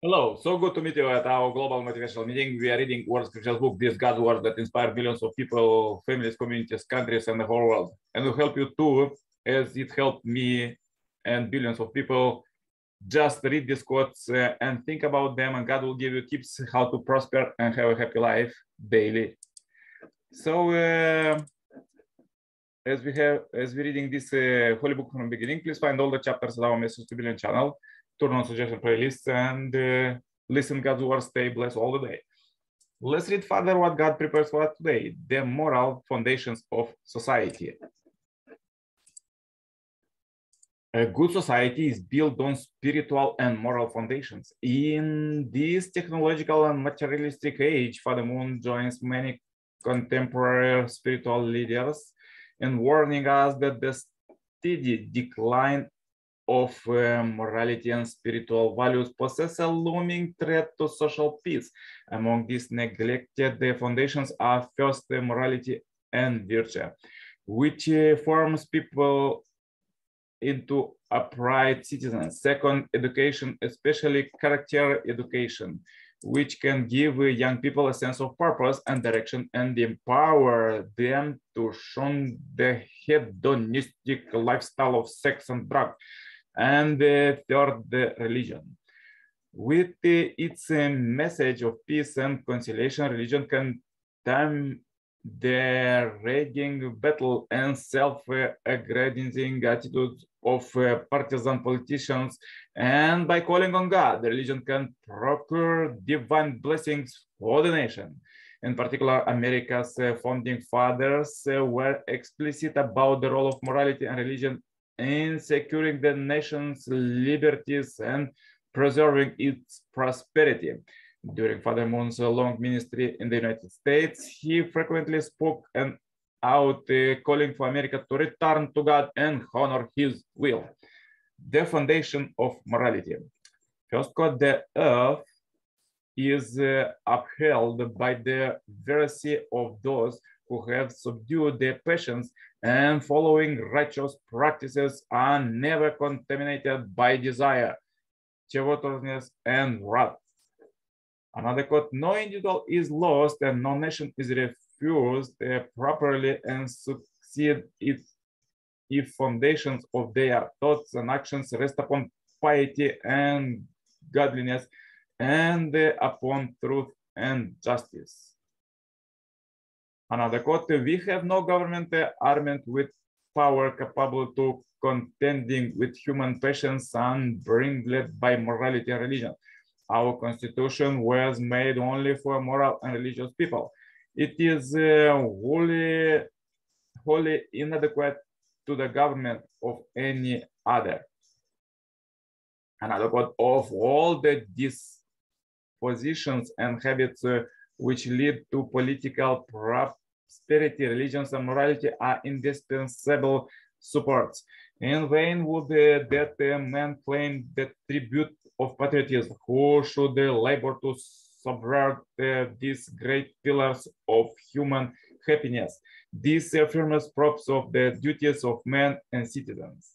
Hello, so good to meet you at our global motivational meeting. We are reading World Scriptures book, This God Word that inspired millions of people, families, communities, countries, and the whole world. And will help you too, as it helped me and billions of people. Just read these quotes uh, and think about them, and God will give you tips how to prosper and have a happy life daily. So, uh, as we have, as we're reading this uh, holy book from the beginning, please find all the chapters of our Message to Billion channel turn on suggestion playlists and uh, listen God's word, stay blessed all the day. Let's read further what God prepares for us today, the moral foundations of society. A good society is built on spiritual and moral foundations. In this technological and materialistic age, Father Moon joins many contemporary spiritual leaders in warning us that the steady decline of uh, morality and spiritual values possess a looming threat to social peace. Among these neglected the foundations are first the morality and virtue, which uh, forms people into upright citizens. Second, education, especially character education, which can give young people a sense of purpose and direction and empower them to shun the hedonistic lifestyle of sex and drugs and the third, the religion. With the, its uh, message of peace and conciliation, religion can tame the raging battle and self-aggrandizing attitudes of uh, partisan politicians. And by calling on God, the religion can procure divine blessings for the nation. In particular, America's uh, founding fathers uh, were explicit about the role of morality and religion in securing the nation's liberties and preserving its prosperity. During Father Moon's long ministry in the United States, he frequently spoke and out uh, calling for America to return to God and honor his will. The foundation of morality. First God, the earth is uh, upheld by the veracity of those who have subdued their passions and following righteous practices are never contaminated by desire, covetousness, and wrath. Another quote, no individual is lost and no nation is refused uh, properly and succeed if, if foundations of their thoughts and actions rest upon piety and godliness and uh, upon truth and justice. Another quote, we have no government armed with power capable to contending with human passions and bring led by morality and religion. Our constitution was made only for moral and religious people. It is uh, wholly, wholly inadequate to the government of any other. Another quote, of all the dispositions and habits uh, which lead to political prosperity, religions, and morality are indispensable supports. In vain would uh, that man claim the tribute of patriotism, who should labor to subvert these great pillars of human happiness, these affirmous props of the duties of men and citizens.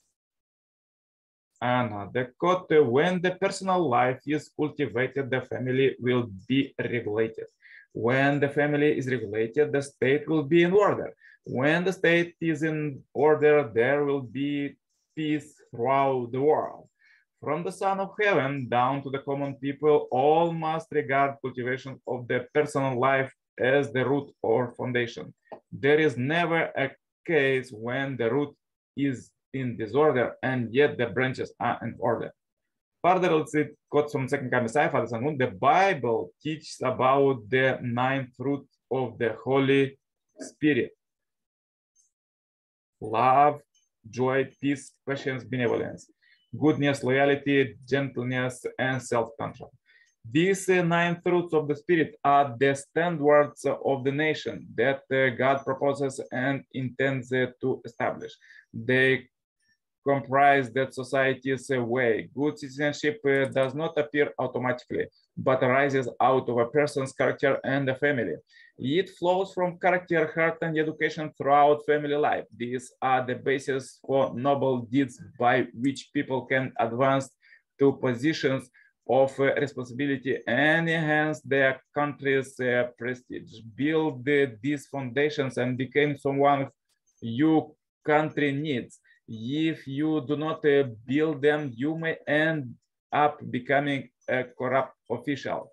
And the quote, when the personal life is cultivated, the family will be regulated. When the family is regulated, the state will be in order. When the state is in order, there will be peace throughout the world. From the Son of Heaven down to the common people, all must regard cultivation of the personal life as the root or foundation. There is never a case when the root is in disorder and yet the branches are in order. Further, let's see quotes from Second Messiah, Father Sangun. The Bible teaches about the nine fruits of the Holy Spirit. Love, joy, peace, patience, benevolence, goodness, loyalty, gentleness, and self-control. These uh, nine fruits of the Spirit are the standards of the nation that uh, God proposes and intends uh, to establish. They comprise that society's a way. Good citizenship uh, does not appear automatically, but arises out of a person's character and the family. It flows from character, heart, and education throughout family life. These are the basis for noble deeds by which people can advance to positions of uh, responsibility and enhance their country's uh, prestige. Build these foundations and become someone your country needs. If you do not uh, build them, you may end up becoming a corrupt official.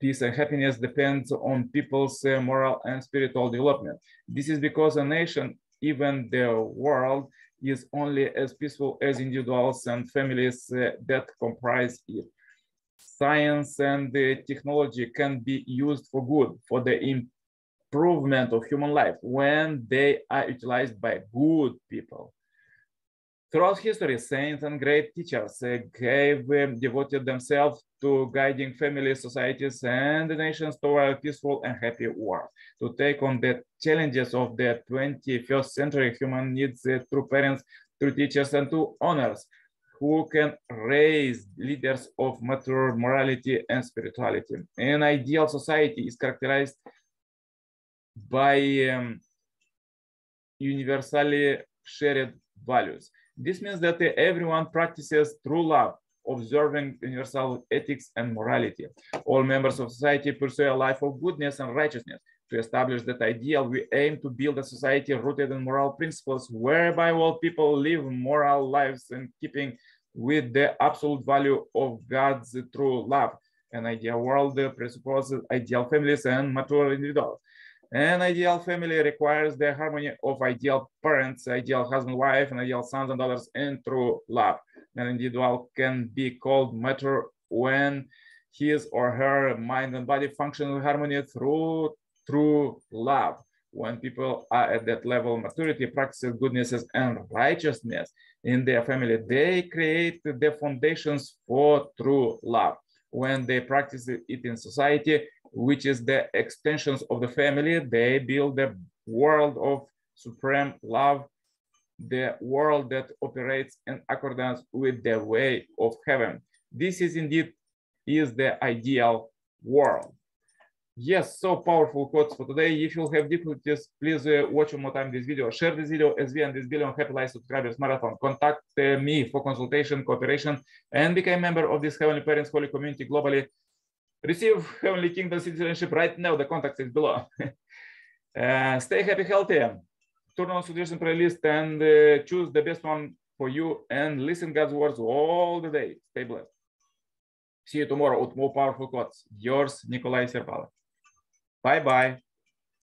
Peace and happiness depends on people's uh, moral and spiritual development. This is because a nation, even the world, is only as peaceful as individuals and families uh, that comprise it. Science and technology can be used for good, for the improvement of human life when they are utilized by good people. Throughout history, saints and great teachers gave devoted themselves to guiding families, societies, and the nations toward a peaceful and happy world. To take on the challenges of the 21st century, human needs uh, true parents, through teachers, and through honors who can raise leaders of mature morality and spirituality. An ideal society is characterized by um, universally shared values. This means that everyone practices true love, observing universal ethics and morality. All members of society pursue a life of goodness and righteousness. To establish that ideal, we aim to build a society rooted in moral principles whereby all people live moral lives in keeping with the absolute value of God's true love. An ideal world presupposes ideal families and mature individuals. An ideal family requires the harmony of ideal parents, ideal husband, wife, and ideal sons and daughters in true love. An individual can be called mature when his or her mind and body function in harmony through true love. When people are at that level of maturity, practices goodnesses and righteousness in their family, they create the foundations for true love. When they practice it in society, which is the extensions of the family. They build the world of supreme love, the world that operates in accordance with the way of heaven. This is indeed is the ideal world. Yes, so powerful quotes for today. If you have difficulties, please uh, watch one more time this video. Share this video as we and this billion happy life subscribers marathon. Contact uh, me for consultation, cooperation, and become a member of this Heavenly Parents Holy Community globally receive Heavenly Kingdom citizenship right now. The contact is below. uh, stay happy, healthy. Turn on suggestion playlist and uh, choose the best one for you and listen God's words all the day. Stay blessed. See you tomorrow with more powerful quotes. Yours, Nicolae Cirpala. Bye-bye.